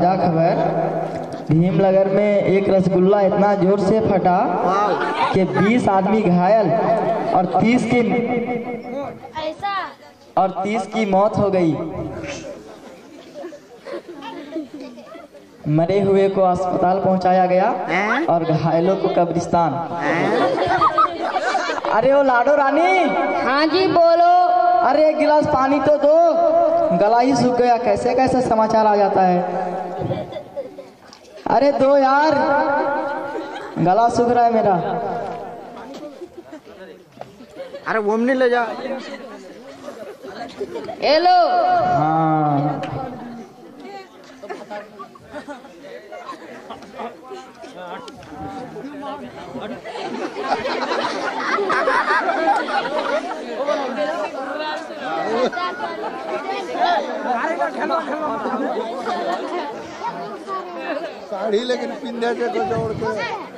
ताज़ा खबर? भीमनगर में एक रसगुल्ला इतना ज़ोर से फटा कि 20 आदमी घायल और 30 की और 30 की मौत हो गई। मरे हुए को अस्पताल पहुँचाया गया और घायलों को कब्रिस्तान। अरे ओ लाडो रानी! हाँ जी बोलो। अरे एक गिलास पानी तो दो। गला ही सूख गया। कैसे कैसे समाचार आ जाता है? अरे दो यार गला सूख रहा है मेरा अरे ओमनी ले जा हेलो हाँ साड़ी लेकिन पिंधे को तो जोड़ के।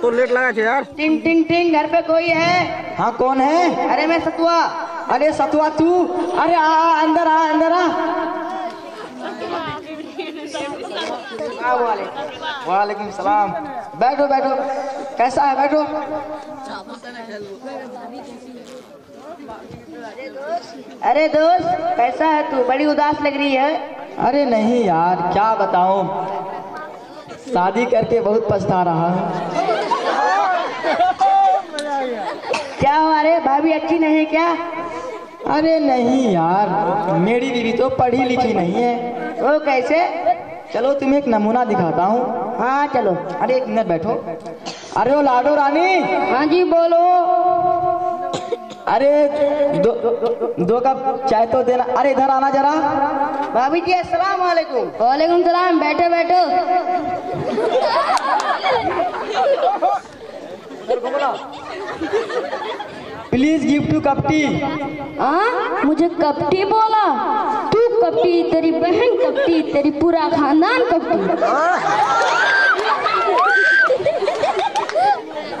तो लेट लगा यार? टिंग टिंग टिंग घर पे कोई है? हाँ कौन है? अरे मैं सतुआ। अरे सतुआ तू? अरे आ अंदर आ अंदर आ। वालेकुम सलाम बैठो बैठो कैसा है बैठो अरे दोस्त कैसा है तू? बड़ी उदास लग रही है। अरे नहीं यार क्या बताऊँ? शादी करके बहुत पछता रहा हूँ। क्या हमारे भाभी अच्छी नहीं क्या? अरे नहीं यार मेरी बीवी तो पढ़ी लिखी नहीं है। वो कैसे? चलो तुम्हें एक नमूना दिखाता हूँ। हाँ चलो। अरे एक मिनट बैठो। अरे ओ लाडो रानी। हाँ जी बोलो। अरे दो, दो, कप चाय तो देना। अरे इधर आना जरा। भाभी जी अस्सलाम वालेकुम वालेकुम सलाम बैठो बैठो। Please give two cup tea हाँ मुझे कपटी बोला। कपटी तेरी बहन कपटी तेरी पूरा खानदान कपटी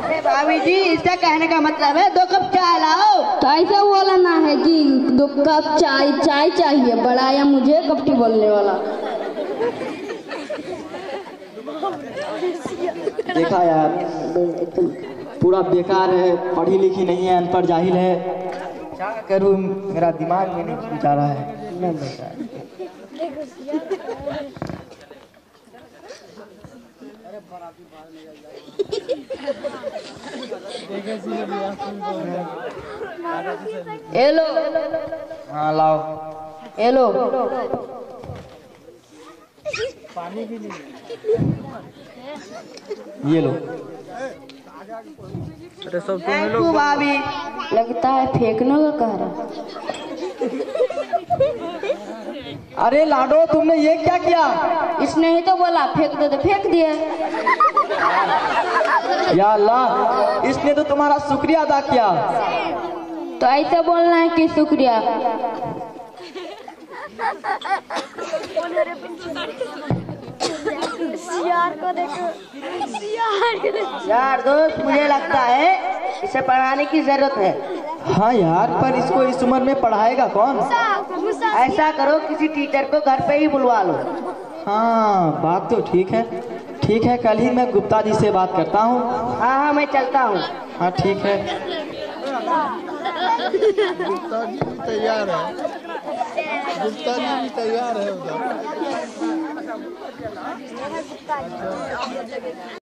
अरे भाभी जी इसका कहने का मतलब है दो कप चाय लाओ। तो ऐसा बोलना है जी दो कप चाय चाय चाहिए बड़ा या मुझे कपटी बोलने वाला। देखा यार पूरा बेकार है पढ़ी लिखी नहीं है अनपढ़ जाहिल है। क्या करूँ मेरा दिमाग में नहीं जा रहा है। हेलो। हाँ लाओ। हेलो। ये लो। अरे सब तुम यू भाभी लगता है फेंकने का कह रहा अरे लाडो तुमने ये क्या किया? इसने ही तो बोला फेंक दो तो फेंक दिया। या अल्लाह इसने तो तुम्हारा शुक्रिया अदा किया। तो ऐसा बोलना है कि शुक्रिया। यार दोस्त मुझे लगता है इसे पढ़ाने की ज़रूरत है। हाँ यार पर इसको इस उम्र में पढ़ाएगा कौन? ऐसा करो किसी टीचर को घर पे ही बुलवा लो। हाँ बात तो ठीक है। ठीक है कल ही मैं गुप्ता जी से बात करता हूँ। हाँ हाँ मैं चलता हूँ। हाँ ठीक है। गुप्ता जी भी तैयार है। गुप्ता जी भी तैयार है